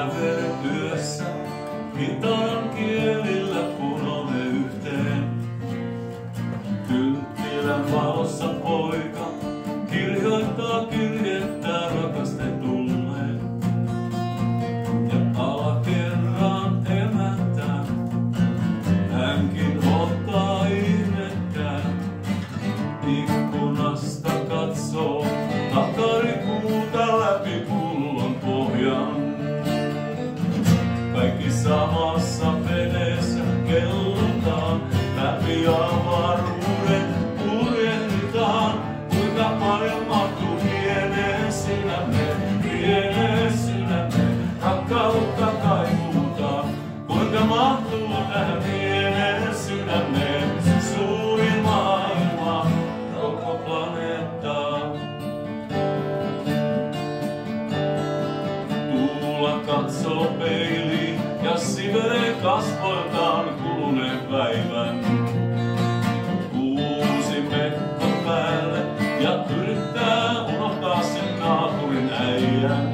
kävelet yössä. Vitaan kielillä kuromme yhteen. Kynttilän valossa poika kirjoittaa kirjettä rakastetulleen. Ja alakerran emäntä, hänkin ottaa ihmettä. Ikkunasta katsoo takaripuuta läpi puuta. puretaan. Läpiä avaruuden purjehditaan. Kuinka paljon mahtuu pieneen sinämme, pieneen sinämme. Rakkautta kaivuutaan. Kuinka mahtuu tähän pieneen sydämeen. Suuri maailma, koko planeetta. Tuula katsoo peiliin ja sivelee kasvoiltaan päivän. Kuusi mekko päälle ja yrittää unohtaa sen naapurin äijän.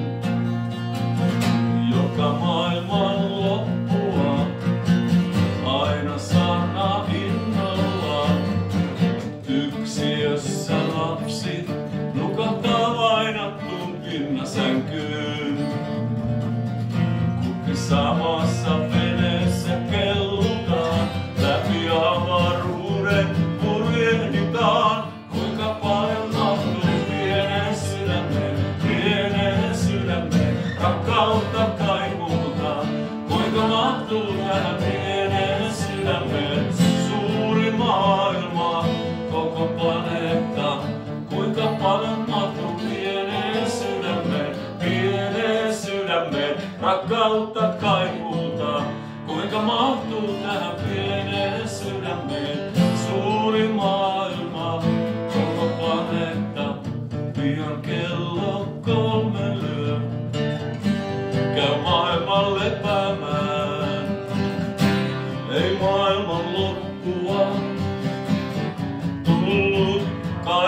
Joka maailman loppua aina sana innolla. Yksiössä lapsi nukahtaa vainattuun pinnasänkyyn. Rakkautta kaipuutaan. Kuinka mahtuu tähän pienen sydämeen, suuri maailma, koko planeetta. Kuinka paljon mahtuu pienen sydämeen, pienen sydämeen, rakkautta kaipuutaan. Kuinka mahtuu tähän pienen sydämeen, suuri maailma, koko planeetta. Pian kello kolme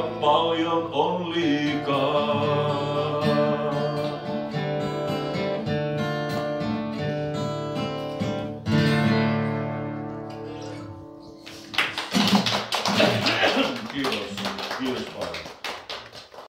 paljon on liikaa.